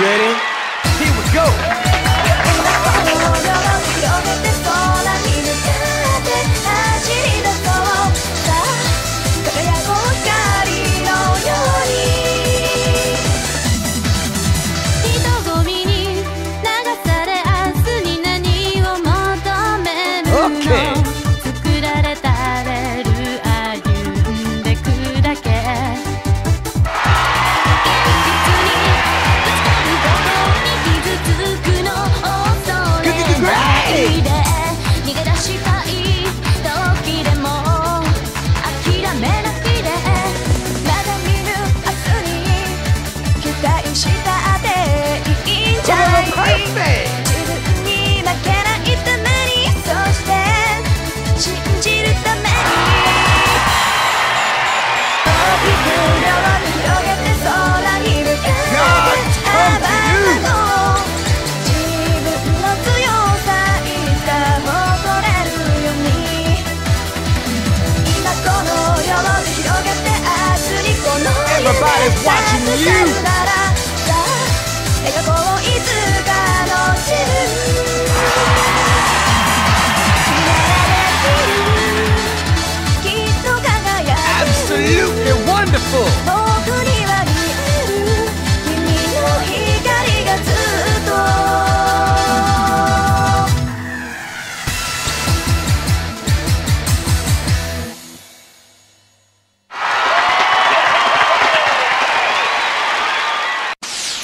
ready? Here we go! 人混みに流され明日に何を求めるの Okay したっていいんじゃない自分に負けないためにそして信じるために大きく両手広げて空に向かって God's come to you あなたの自分の強さいつか誇れるように今この両手広げて明日にこの夢 Everybody's watching you.